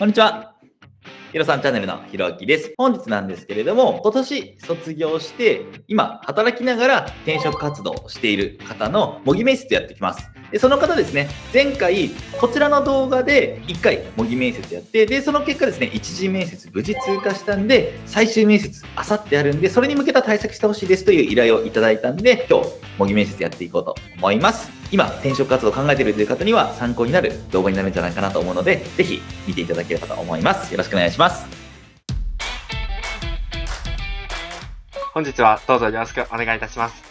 こんにちは。ヒロさんチャンネルのひろあきです。本日なんですけれども、今年卒業して、今働きながら転職活動をしている方の模擬面接やってきます。で、その方ですね、前回こちらの動画で1回模擬面接やって、で、その結果ですね、一次面接無事通過したんで、最終面接あさってあるんで、それに向けた対策してほしいですという依頼をいただいたんで、今日模擬面接やっていこうと思います。今、転職活動を考えているという方には参考になる動画になるんじゃないかなと思うので、ぜひ見ていただければと思います。よろしくお願いします。本日はどうぞよろしくお願いいたします。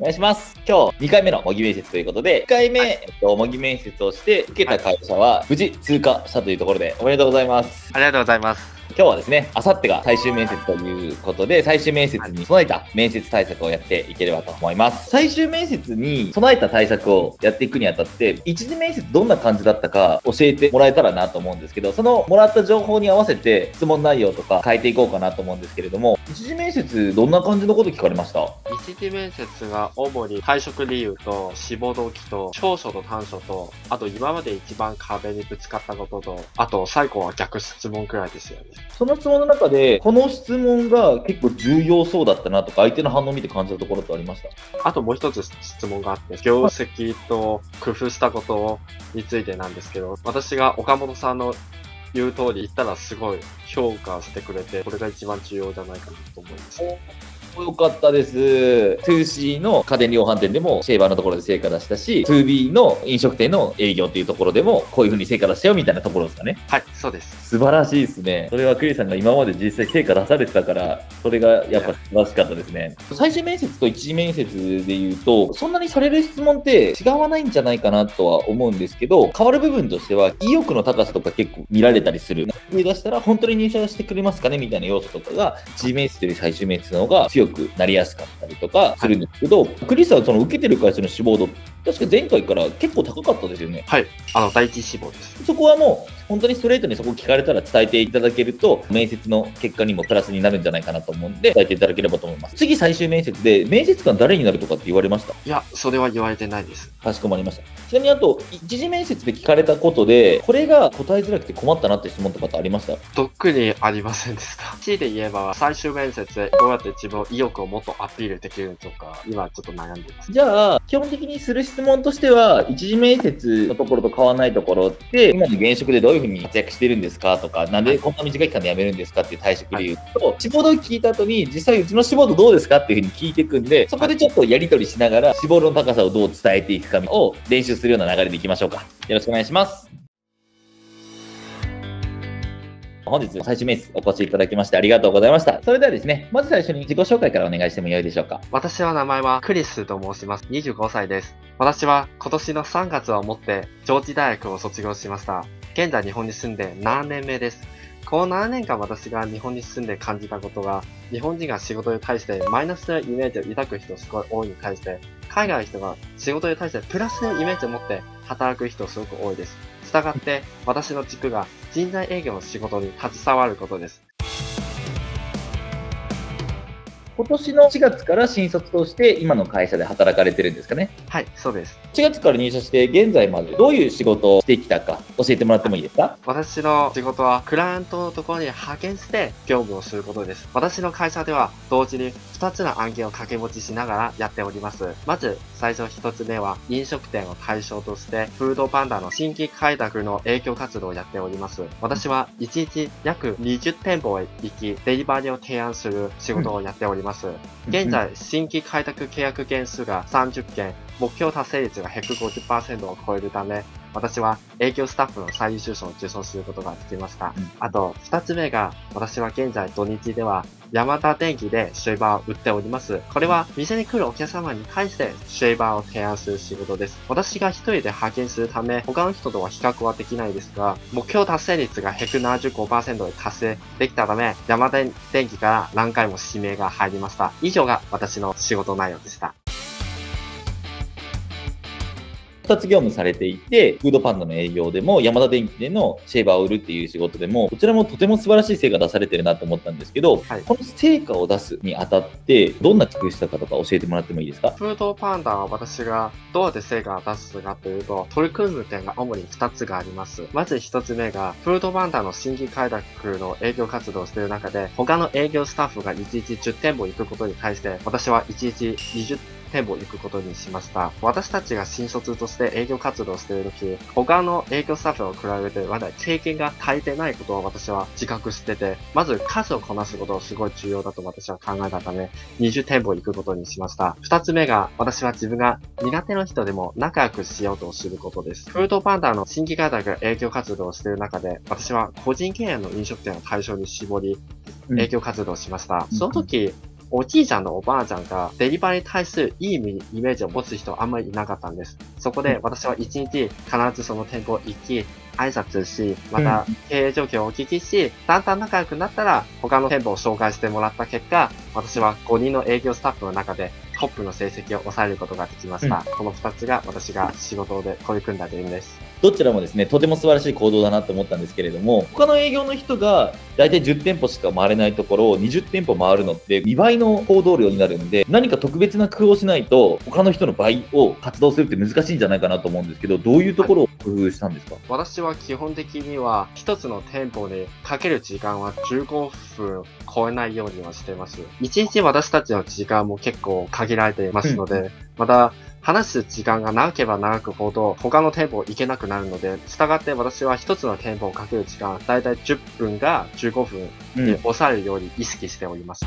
お願いします。今日2回目の模擬面接ということで、1回目、えっと、模擬面接をして、受けた会社は無事通過したというところで、おめでとうございます。ありがとうございます。今日はですね、あさってが最終面接ということで、最終面接に備えた面接対策をやっていければと思います。最終面接に備えた対策をやっていくにあたって、一次面接どんな感じだったか教えてもらえたらなと思うんですけど、そのもらった情報に合わせて質問内容とか変えていこうかなと思うんですけれども、一次面接どんな感じのこと聞かれました？一次面接が主に退職理由と志望動機と長所と短所と、あと今まで一番壁にぶつかったことと、あと最後は逆質問くらいですよね。その質問の中で、この質問が結構重要そうだったなとか、相手の反応を見て感じたところってありました？あともう一つ質問があって、業績と工夫したことについてなんですけど、私が岡本さんの言う通り言ったらすごい評価してくれて、これが一番重要じゃないかなと思います。よかったです。2C の家電量販店でもシェーバーのところで成果出したし、2B の飲食店の営業っていうところでもこういう風に成果出したよみたいなところですかね。はい、そうです。素晴らしいですね。それはクリさんが今まで実際成果出されてたから、それがやっぱ素晴らしかったですね。最終面接と一次面接で言うと、そんなにされる質問って違わないんじゃないかなとは思うんですけど、変わる部分としては、意欲の高さとか結構見られたりする。上出したら本当に入社してくれますかねみたいな要素とかが、一次面接より最終面接の方が強くなりやすかったりとかするんですけど、クリスはその受けてる会社の志望度、確か前回から結構高かったですよね。はい、あの、第一志望です。そこはもう、本当にストレートにそこ聞かれたら伝えていただけると、面接の結果にもプラスになるんじゃないかなと思うんで、伝えていただければと思います。次最終面接で、面接官誰になるとかって言われました？いや、それは言われてないです。かしこまりました。ちなみにあと、一次面接で聞かれたことで、これが答えづらくて困ったなって質問とかってありました？特にありませんでした。強いて言えば、最終面接でどうやって自分の意欲をもっとアピールできるのとか、今ちょっと悩んでいます。じゃあ、基本的にする質問としては、一次面接のところと変わらないところって、今の現職でどういうふうに活躍してるんですかとか、なんでこんな短い期間で辞めるんですかっていう退職理由と、志望動機聞いた後に、実際うちの志望度どうですかっていうふうに聞いていくんで、そこでちょっとやり取りしながら、志望度の高さをどう伝えていくかを練習するような流れでいきましょうか。よろしくお願いします。本日最終面接お越しいただきましてありがとうございました。それではですね、まず最初に自己紹介からお願いしてもよいでしょうか。私は名前はクリスと申します。25歳です。私は今年の3月をもって上智大学を卒業しました。現在日本に住んで7年目です。この7年間私が日本に住んで感じたことが、日本人が仕事に対してマイナスのイメージを抱く人すごい多いに対して、海外の人が仕事に対してプラスのイメージを持って働く人すごく多いです。従って、私の軸が人材営業の仕事に携わることです。今年の4月から新卒として今の会社で働かれてるんですかね？はい、そうです。4月から入社して現在までどういう仕事をしてきたか教えてもらってもいいですか？私の仕事はクライアントのところに派遣して業務をすることです。私の会社では同時に2つの案件を掛け持ちしながらやっております。まず最初1つ目は飲食店を対象としてフードパンダの新規開拓の営業活動をやっております。私は1日約20店舗へ行きデリバリーを提案する仕事をやっております。現在新規開拓契約件数が30件、目標達成率が150%を超えるため、私は営業スタッフの最優秀賞を受賞することができました。うん。あと、二つ目が、私は現在土日では、ヤマダ電機でシェーバーを売っております。これは、店に来るお客様に対してシェーバーを提案する仕事です。私が一人で派遣するため、他の人とは比較はできないですが、目標達成率が175%で達成できたため、ヤマダ電機から何回も指名が入りました。以上が私の仕事内容でした。2つ業務されていて、フードパンダの営業でも、ヤマダ電機でのシェーバーを売るっていう仕事でも、こちらもとても素晴らしい成果出されてるなと思ったんですけど、はいこの成果を出すにあたって、どんな工夫したかとか教えてもらってもいいですか？フードパンダは私がどうやって成果を出すかというと、取り組む点が主に2つがあります。まず1つ目が、フードパンダの新規開拓の営業活動をしている中で、他の営業スタッフが1日10店舗行くことに対して、私は1日20店舗行くことにしました。私たちが新卒として営業活動をしているとき、他の営業スタッフを比べてまだ経験が足りてないことを私は自覚してて、まず数をこなすことをすごい重要だと私は考えたため、20店舗行くことにしました。二つ目が、私は自分が苦手な人でも仲良くしようとすることです。フードパンダの新規開拓営業活動をしている中で、私は個人経営の飲食店を対象に絞り、うん営業活動をしました。うんその時、おじいちゃんのおばあちゃんがデリバリーに対するいいイメージを持つ人はあんまりいなかったんです。そこで私は一日必ずその店舗行き、挨拶し、また経営状況をお聞きし、だんだん仲良くなったら他の店舗を紹介してもらった結果、私は5人の営業スタッフの中でトップの成績を抑えることができました。この2つが私が仕事で取り組んだ点です。どちらもですね、とても素晴らしい行動だなと思ったんですけれども、他の営業の人が大体10店舗しか回れないところを20店舗回るのって2倍の行動量になるんで、何か特別な工夫をしないと、他の人の倍を活動するって難しいんじゃないかなと思うんですけど、どういうところを工夫したんですか、私は基本的には一つの店舗にかける時間は15分超えないようにはしています。一日私たちの時間も結構限られていますので、また話す時間が長ければ長くほど他の店舗行けなくなるので、従って私は一つの店舗をかける時間、だいたい10分が15分に抑えるように意識しております。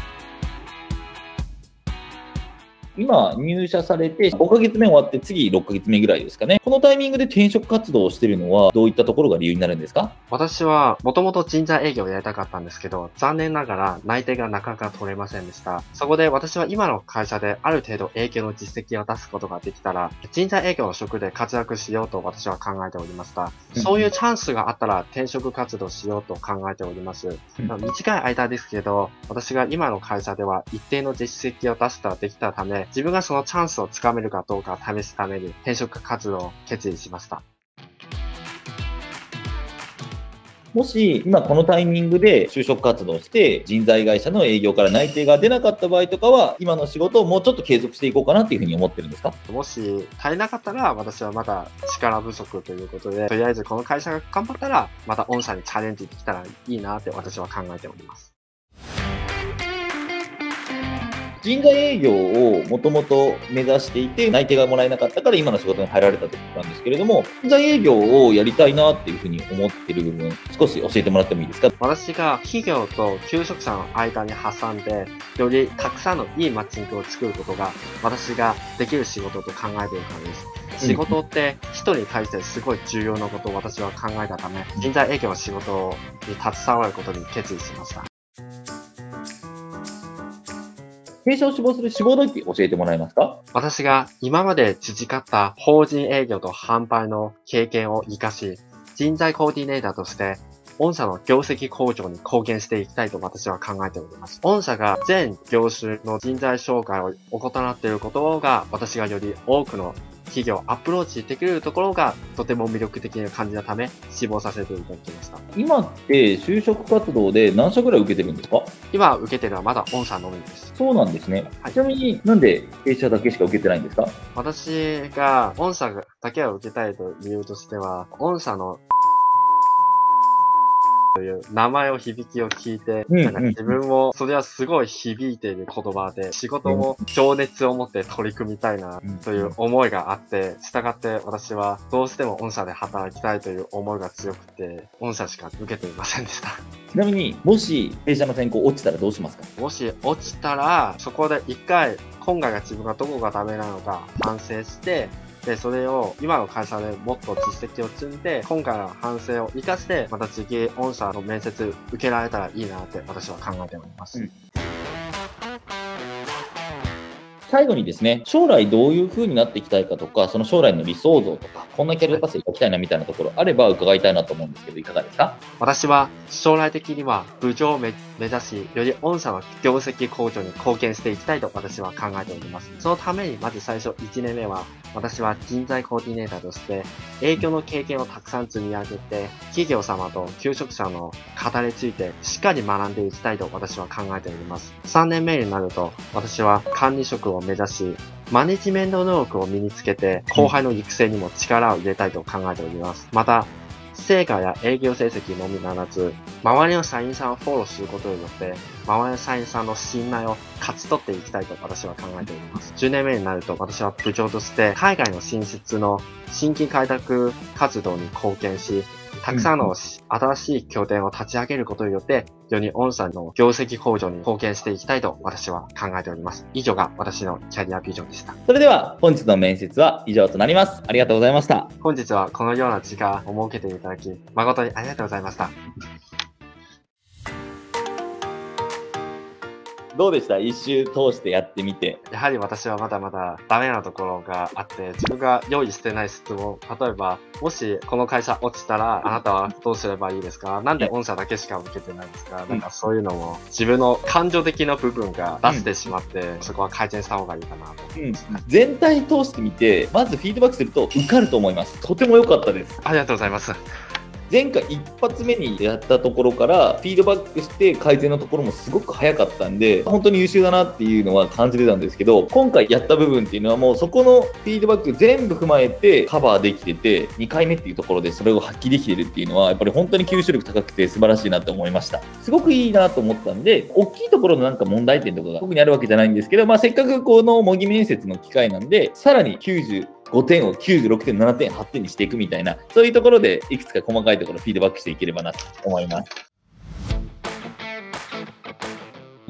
今、入社されて5ヶ月目終わって次6ヶ月目ぐらいですかね。このタイミングで転職活動をしてるのは、どういったところが理由になるんですか？私はもともと人材営業をやりたかったんですけど、残念ながら内定がなかなか取れませんでした。そこで私は今の会社である程度営業の実績を出すことができたら、人材営業の職で活躍しようと私は考えておりました。うんそういうチャンスがあったら転職活動しようと考えております。うん短い間ですけど、私が今の会社では一定の実績を出したできたため、自分がそのチャンスをつかめるかどうかを試すために転職活動を決意しました。もし、今このタイミングで就職活動して、人材会社の営業から内定が出なかった場合とかは、今の仕事をもうちょっと継続していこうかなっていうふうに思ってるんですか？もし足りなかったら、私はまだ力不足ということで、とりあえずこの会社が頑張ったら、また御社にチャレンジできたらいいなって私は考えております。人材営業をもともと目指していて、内定がもらえなかったから今の仕事に入られたということなんですけれども、人材営業をやりたいなっていうふうに思ってる部分、少し教えてもらってもいいですか？私が企業と求職者の間に挟んで、よりたくさんのいいマッチングを作ることが、私ができる仕事と考えているからです。仕事って人に対してすごい重要なことを私は考えたため、人材営業の仕事に携わることに決意しました。弊社を志望する志望動機教えてもらえますか私が今まで培った法人営業と販売の経験を活かし、人材コーディネーターとして、御社の業績向上に貢献していきたいと私は考えております。御社が全業種の人材紹介を行っていることが、私がより多くの企業をアプローチできるところがとても魅力的な感じのため、志望させていただきました。今って就職活動で何社ぐらい受けてるんですか？今受けてるのはまだ御社のみです。そうなんですね。はいちなみになんで弊社だけしか受けてないんですか？私が御社だけを受けたいという理由としては、御社のという名前を響きを聞いて、うんなんか自分もそれはすごい響いている言葉で、仕事も情熱を持って取り組みたいなうんという思いがあって、従って私はどうしても御社で働きたいという思いが強くて、御社しか受けていませんでした。ちなみに、もし弊社の選考落ちたらどうしますか？もし落ちたら、そこで一回、今回が自分がどこがダメなのか反省して、で、それを今の会社でもっと実績を積んで、今回の反省を活かして、また次、御社の面接受けられたらいいなって私は考えております。うん最後にですね、将来どういう風になっていきたいかとか、その将来の理想像とか、こんなキャリアパスでいきたいなみたいなところあれば伺いたいなと思うんですけど、いかがですか？私は将来的には部長を目指し、より御社の業績向上に貢献していきたいと私は考えております。そのために、まず最初1年目は、私は人材コーディネーターとして、営業の経験をたくさん積み上げて、企業様と求職者の方についてしっかり学んでいきたいと私は考えております。3年目になると、私は管理職を目指し、マネジメント能力を身につけて、後輩の育成にも力を入れたいと考えております。また、成果や営業成績のみならず、周りの社員さんをフォローすることによって、周りの社員さんの信頼を勝ち取っていきたいと私は考えております。10年目になると私は部長として海外の進出の新規開拓活動に貢献し、たくさんの新しい拠点を立ち上げることによって、より御社の業績向上に貢献していきたいと私は考えております。以上が私のキャリアビジョンでした。それでは本日の面接は以上となります。ありがとうございました。本日はこのような時間を設けていただき、誠にありがとうございました。どうでした？一周通してやってみて。やはり私はまだまだダメなところがあって、自分が用意してない質問、例えば、もしこの会社落ちたら、あなたはどうすればいいですか？なんで御社だけしか受けてないんですか、うん、なんかそういうのも、自分の感情的な部分が出してしまって、うん、そこは改善した方がいいかなと思います、うん、全体通してみて、まずフィードバックすると受かると思います。とても良かったです。ありがとうございます。前回一発目にやったところからフィードバックして改善のところもすごく早かったんで本当に優秀だなっていうのは感じてたんですけど今回やった部分っていうのはもうそこのフィードバック全部踏まえてカバーできてて2回目っていうところでそれを発揮できてるっていうのはやっぱり本当に吸収力高くて素晴らしいなと思いました。すごくいいなと思ったんで大きいところのなんか問題点とかが特にあるわけじゃないんですけど、まあ、せっかくこの模擬面接の機会なんでさらに90 5点を96点、7点、8点にしていくみたいな、そういうところでいくつか細かいところフィードバックしていければなと思います。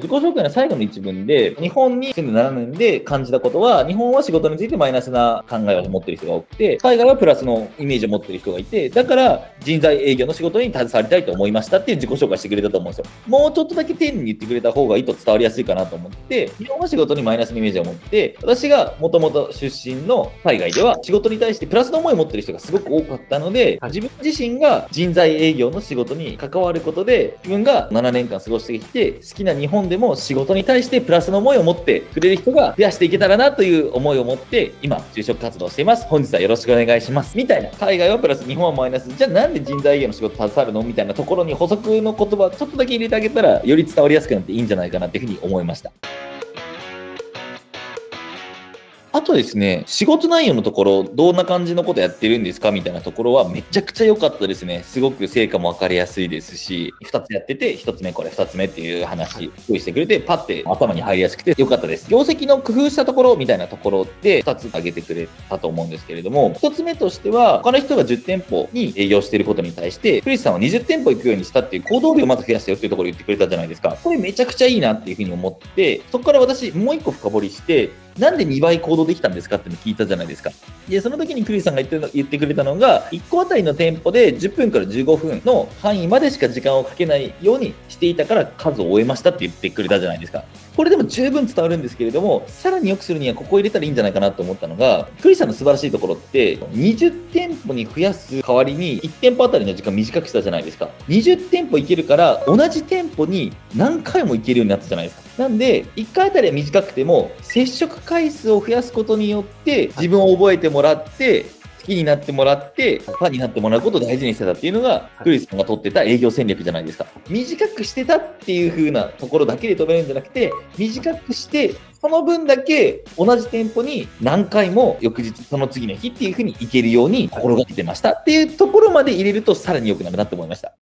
自己紹介の最後の一文で、日本に住んで7年で感じたことは、日本は仕事についてマイナスな考えを持ってる人が多くて、海外はプラスのイメージを持ってる人がいて、だから人材営業の仕事に携わりたいと思いましたっていう自己紹介してくれたと思うんですよ。もうちょっとだけ丁寧に言ってくれた方がいいと伝わりやすいかなと思って、日本は仕事にマイナスのイメージを持って、私がもともと出身の海外では仕事に対してプラスの思いを持ってる人がすごく多かったので、自分自身が人材営業の仕事に関わることで、自分が7年間過ごしてきて、好きな日本ででも仕事に対してプラスの思いを持ってくれる人が増やしていけたらなという思いを持って今就職活動しています。本日はよろしくお願いします。みたいな。海外はプラス日本はマイナスじゃあなんで人材営業の仕事携わるのみたいなところに補足の言葉ちょっとだけ入れてあげたらより伝わりやすくなっていいんじゃないかなっていうふうに思いました。あとですね、仕事内容のところ、どんな感じのことやってるんですか？みたいなところはめちゃくちゃ良かったですね。すごく成果も分かりやすいですし、2つやってて、1つ目これ、2つ目っていう話、用意してくれて、パッて頭に入りやすくて良かったです。業績の工夫したところみたいなところで2つ挙げてくれたと思うんですけれども、1つ目としては、他の人が10店舗に営業していることに対して、クリスさんは20店舗行くようにしたっていう行動量をまず増やしたよっていうところを言ってくれたじゃないですか。これめちゃくちゃいいなっていうふうに思って、そこから私もう1個深掘りして、なんで2倍行動できたんですかって聞いたじゃないですか。で、その時にクリスさんが言って言ってくれたのが、1個あたりの店舗で10分から15分の範囲までしか時間をかけないようにしていたから数を終えましたって言ってくれたじゃないですか。これでも十分伝わるんですけれども、さらに良くするにはここを入れたらいいんじゃないかなと思ったのが、クリスさんの素晴らしいところって、20店舗に増やす代わりに1店舗あたりの時間短くしたじゃないですか。20店舗行けるから、同じ店舗に何回も行けるようになったじゃないですか。なんで、1回あたりは短くても、接触回数を増やすことによって、自分を覚えてもらって、きになってもらって、ファンになってもらうことを大事にしてたっていうのが、クリスさんが取ってた営業戦略じゃないですか。短くしてたっていう風なところだけで止めるんじゃなくて、短くして、その分だけ同じ店舗に何回も翌日、その次の日っていう風に行けるように心がけてましたっていうところまで入れるとさらに良くなるなって思いました。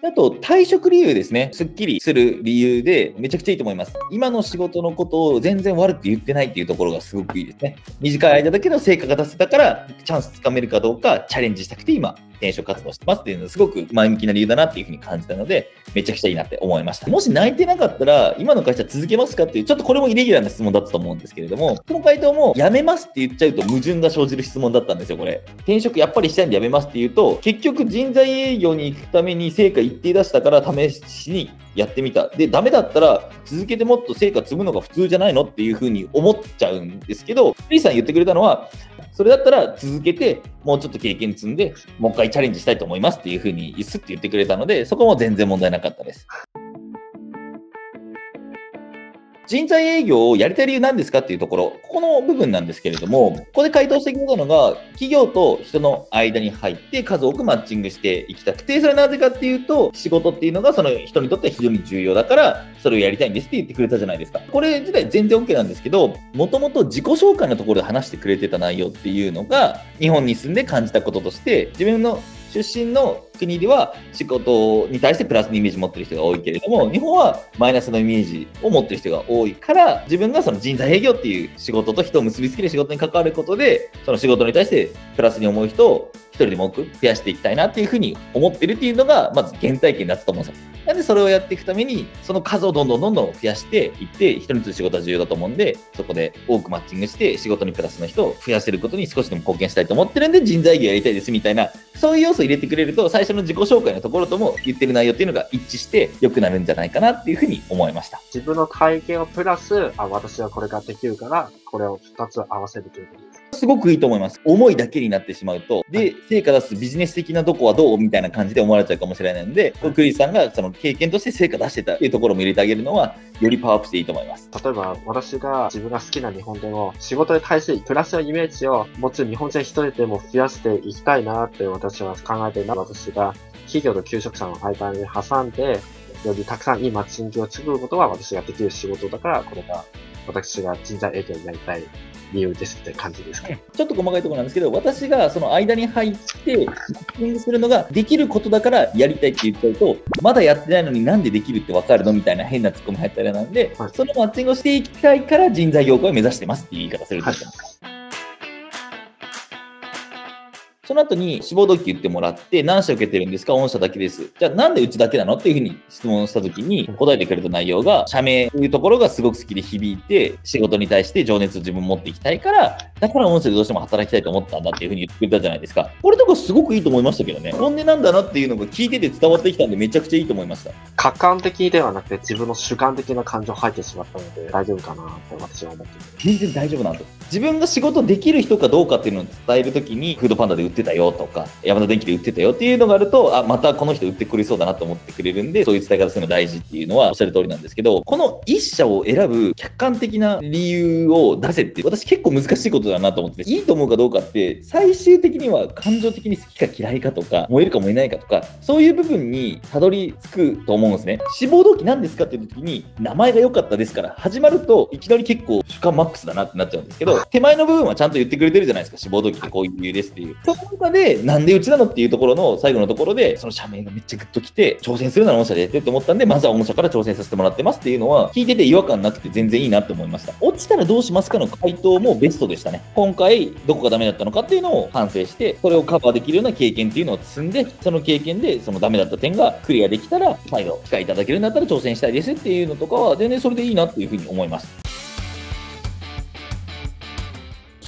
あと、退職理由ですね。スッキリする理由で、めちゃくちゃいいと思います。今の仕事のことを全然悪く言ってないっていうところがすごくいいですね。短い間だけど成果が出せたから、チャンスつかめるかどうかチャレンジしたくて今、転職活動してますっていうのはすごく前向きな理由だなっていうふうに感じたので、めちゃくちゃいいなって思いました。もし泣いてなかったら、今の会社続けますかっていう、ちょっとこれもイレギュラーな質問だったと思うんですけれども、この回答も辞めますって言っちゃうと矛盾が生じる質問だったんですよ、これ。転職やっぱりしたいんで辞めますって言うと、結局人材営業に行くために成果一定出したから試しにやってみた。で、ダメだったら続けてもっと成果積むのが普通じゃないのっていうふうに思っちゃうんですけど、リーさん言ってくれたのは、それだったら続けて、もうちょっと経験積んで、もう一回チャレンジしたいと思いますっていうふうに、すって言ってくれたので、そこも全然問題なかったです。人材営業をやりたい理由なんですかっていうところ、ここの部分なんですけれども、ここで回答してくれたのが、企業と人の間に入って数多くマッチングしていきたくて、それはなぜかっていうと、仕事っていうのがその人にとって非常に重要だから、それをやりたいんですって言ってくれたじゃないですか。これ自体全然 OK なんですけど、もともと自己紹介のところで話してくれてた内容っていうのが、日本に住んで感じたこととして、自分の出身の国では仕事に対してプラスのイメージ持ってる人が多いけれども、日本はマイナスのイメージを持ってる人が多いから、自分がその人材営業っていう仕事と人を結びつける仕事に関わることで、その仕事に対してプラスに思う人を一人でも多く増やしていきたいなっていうふうに思ってるっていうのが、まず原体験だったと思うんですよ。なんでそれをやっていくために、その数をどんどんどんどん増やしていって、人につ仕事は重要だと思うんで、そこで多くマッチングして、仕事にプラスの人を増やせることに少しでも貢献したいと思ってるんで、人材業やりたいですみたいな、そういう要素を入れてくれると、最初の自己紹介のところとも言ってる内容っていうのが一致して良くなるんじゃないかなっていうふうに思いました。自分の体験をプラス、あ、私はこれができるから、これを2つ合わせるということす。すごくいいと思います。思いだけになってしまうと、で、成果出すビジネス的などこはどうみたいな感じで思われちゃうかもしれないので、クリスさんがその経験として成果出してたっていうところも入れてあげるのは、よりパワーアップしていいと思います。例えば、私が自分が好きな日本でも、仕事に対するプラスのイメージを持つ日本人一人でも増やしていきたいなって私は考えている私が企業と求職者の間に挟んで、よりたくさんいいマッチングを作ることが私ができる仕事だから、これが私が人材営業になりたい理由ですって感じですか、ちょっと細かいところなんですけど、私がその間に入って、マッチングするのができることだからやりたいって言っちゃうと、まだやってないのになんでできるって分かるのみたいな変なツッコミ入ったりなんで、はい、そのマッチングをしていきたいから人材業界を目指してますっていう言い方するんですよ。はいその後に志望動機言ってもらって、何社受けてるんですか？御社だけです。じゃあなんでうちだけなの？っていうふうに質問した時に答えてくれた内容が、社名というところがすごく好きで響いて、仕事に対して情熱を自分持っていきたいから、だから御社でどうしても働きたいと思ったんだっていうふうに言ってくれたじゃないですか。これとかすごくいいと思いましたけどね。本音なんだなっていうのが聞いてて伝わってきたんでめちゃくちゃいいと思いました。客観的ではなくて自分の主観的な感情入ってしまったので大丈夫かなって私は思って全然大丈夫なんです。自分が仕事できる人かどうかっていうのを伝えるときに、フードパンダで売ってたよとか、山田電機で売ってたよっていうのがあると、あ、またこの人売ってくれそうだなと思ってくれるんで、そういう伝え方するの大事っていうのはおっしゃる通りなんですけど、この一社を選ぶ客観的な理由を出せって、私結構難しいことだなと思っていいと思うかどうかって、最終的には感情的に好きか嫌いかとか、燃えるか燃えないかとか、そういう部分にたどり着くと思うんですね。志望動機何ですかっていう時に、名前が良かったですから、始まるといきなり結構主観マックスだなってなっちゃうんですけど、手前の部分はちゃんと言ってくれてるじゃないですか、志望動機ってこういう理由ですっていう。その中で、なんでうちなのっていうところの最後のところで、その社名がめっちゃグッときて、挑戦するなら御社でやってって思ったんで、まずは御社から挑戦させてもらってますっていうのは、聞いてて違和感なくて全然いいなって思いました。落ちたらどうしますかの回答もベストでしたね。今回、どこがダメだったのかっていうのを反省して、それをカバーできるような経験っていうのを積んで、その経験でそのダメだった点がクリアできたら、再度機会いただけるんだったら挑戦したいですっていうのとかは、全然それでいいなっていうふうに思います。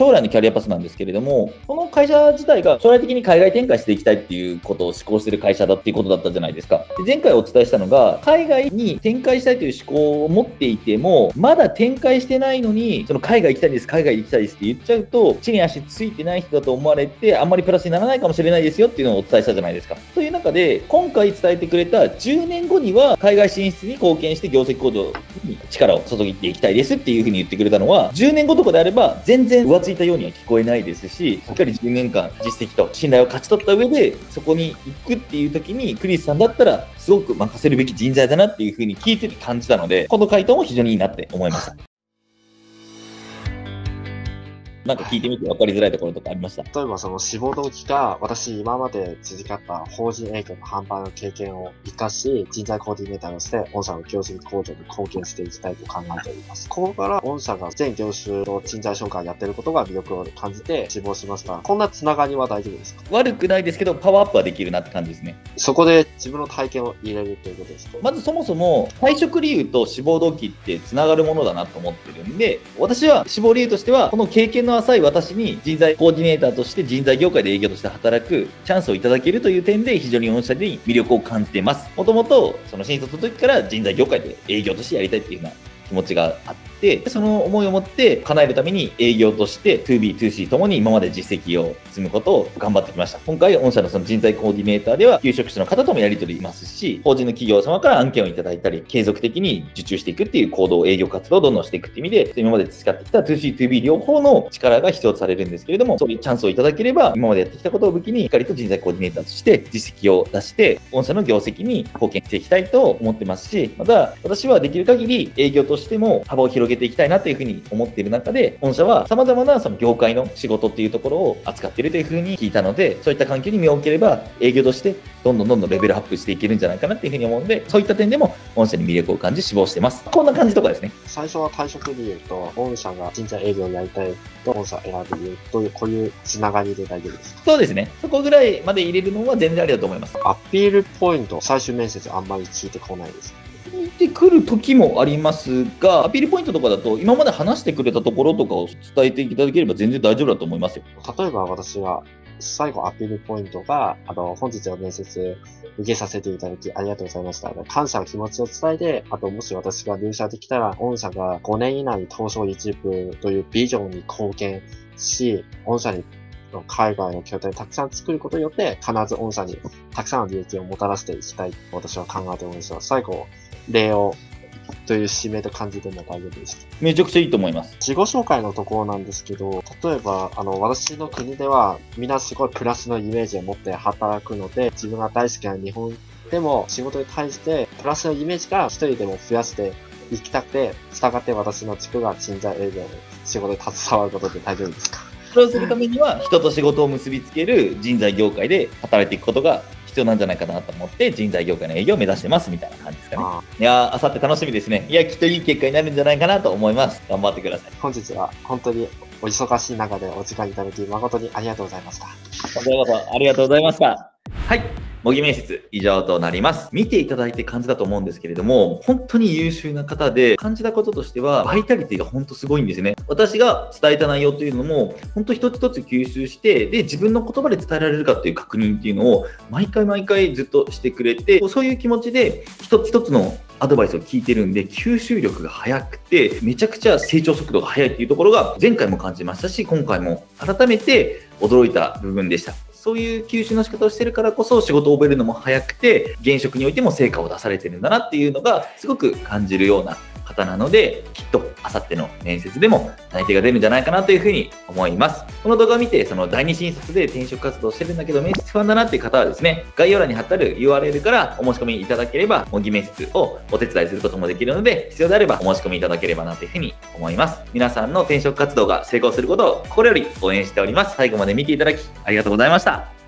将来のキャリアパスなんですけれども、この会社自体が将来的に海外展開していきたいっていうことを志向してる会社だっていうことだったじゃないですか。で前回お伝えしたのが、海外に展開したいという思考を持っていても、まだ展開してないのに、その海外行きたいです、海外行きたいですって言っちゃうと、地に足ついてない人だと思われて、あんまりプラスにならないかもしれないですよっていうのをお伝えしたじゃないですか。という中で、今回伝えてくれた10年後には海外進出に貢献して業績向上に力を注ぎていきたいですっていうふうに言ってくれたのは、10年後とかであれば、全然浮ついたようには聞こえないですし、しっかり10年間実績と信頼を勝ち取った上で、そこに行くっていう時に、クリスさんだったら、すごく任せるべき人材だなっていうふうに聞いてて感じたので、この回答も非常にいいなって思いました。なんか聞いてみて分かりづらいところとかありました？例えばその志望動機が、私今まで培った法人営業の販売の経験を活かし、人材コーディネーターとして、御社の業績向上に貢献していきたいと考えております。ここから御社が全業種の人材紹介やってることが魅力を感じて志望しました。こんなつながりは大丈夫ですか？悪くないですけど、パワーアップはできるなって感じですね。そこで自分の体験を入れるということですか？まずそもそも、退職理由と志望動機ってつながるものだなと思ってるんで、私は志望理由としては、この経験の浅い私に人材コーディネーターとして人材業界で営業として働くチャンスをいただけるという点で非常に御社に魅力を感じています。もともとその新卒の時から人材業界で営業としてやりたいっていうような気持ちがあって、その思いを持って叶えるために営業として 2B、2C ともに今まで実績を積むことを頑張ってきました。今回、御社のその人材コーディネーターでは、求職者の方ともやり取りますし、法人の企業様から案件をいただいたり、継続的に受注していくっていう行動、営業活動をどんどんしていくっていう意味で、今まで培ってきた 2C、2B 両方の力が必要とされるんですけれども、そういうチャンスをいただければ、今までやってきたことを武器に、しっかりと人材コーディネーターとして実績を出して、御社の業績に貢献していきたいと思ってますし、また、私はできる限り営業としても幅を広げていきたいなというふうに思っている中で、御社は様々なその業界の仕事っていうところを扱っているというふうに聞いたので、そういった環境に身を置ければ、営業としてどんどんどんどんレベルアップしていけるんじゃないかなっていうふうに思うので、そういった点でも御社に魅力を感じ志望してます。こんな感じとかですね。最初は退職理由と、御社が人材営業をやりたいと御社選ぶ理由という、こういうつながりで大丈夫ですか？そうですね。そこぐらいまで入れるのは全然ありだと思います。アピールポイント、最終面接あんまり聞いてこないです。聞いてくる時もありますが、アピールポイントとかだと、今まで話してくれたところとかを伝えていただければ全然大丈夫だと思いますよ。例えば私は、最後アピールポイントが、あの、本日の面接受けさせていただきありがとうございました。感謝の気持ちを伝えて、あともし私が入社できたら、御社が5年以内に東証一部というビジョンに貢献し、御社に海外の拠点たくさん作ることによって、必ず御社にたくさんの利益をもたらしていきたいと私は考えております、最後、例をという指名と感じても大丈夫です。めちゃくちゃいいと思います。自己紹介のところなんですけど、例えば、あの、私の国では、みんなすごいプラスのイメージを持って働くので、自分が大好きな日本でも仕事に対して、プラスのイメージから一人でも増やしていきたくて、従って私の地区が人材営業の仕事に携わることで大丈夫ですか？そうするためには、人と仕事を結びつける人材業界で働いていくことが必要なんじゃないかなと思って人材業界の営業を目指してますみたいな感じですかね。いやあさって楽しみですね。いや、きっといい結果になるんじゃないかなと思います。頑張ってください。本日は本当にお忙しい中でお時間いただき誠にありがとうございました。こちらこそありがとうございました。はい。模擬面接以上となります。見ていただいて感じたと思うんですけれども、本当に優秀な方で、感じたこととしては、バイタリティが本当すごいんですね。私が伝えた内容というのも、本当一つ一つ吸収して、で、自分の言葉で伝えられるかっていう確認っていうのを、毎回毎回ずっとしてくれて、そういう気持ちで、一つ一つのアドバイスを聞いてるんで、吸収力が速くて、めちゃくちゃ成長速度が速いっていうところが、前回も感じましたし、今回も改めて驚いた部分でした。そういう吸収の仕方をしてるからこそ仕事を覚えるのも早くて、現職においても成果を出されてるんだなっていうのがすごく感じるような方なので、きっとあさっての面接でも内定が出るんじゃないかなというふうに思います。この動画を見て、その第二新卒で転職活動してるんだけど、面接不安だなっていう方はですね、概要欄に貼ってある URL からお申し込みいただければ、模擬面接をお手伝いすることもできるので、必要であればお申し込みいただければなというふうに思います。皆さんの転職活動が成功することを心より応援しております。最後まで見ていただきありがとうございました。